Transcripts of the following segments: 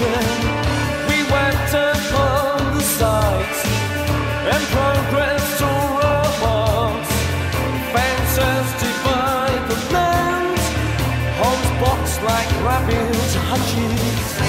we went upon the sights and progress to robots. Fences divide the land, like rabbit hutches.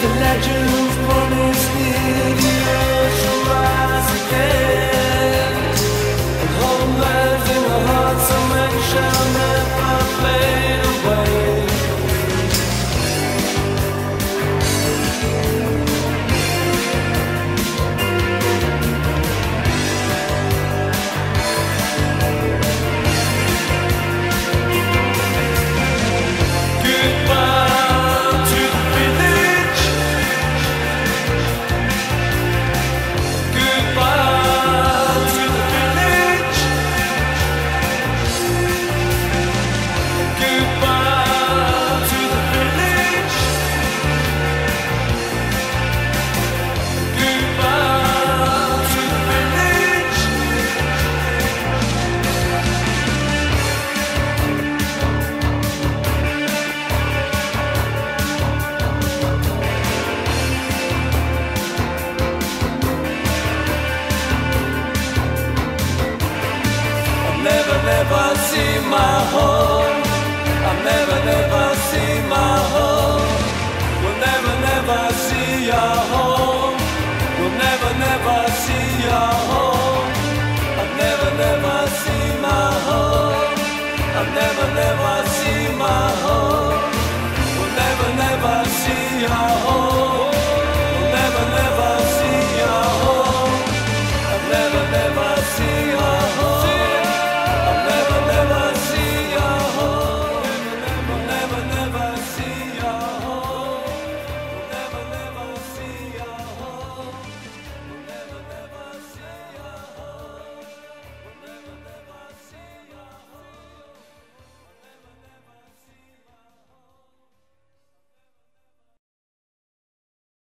the legend.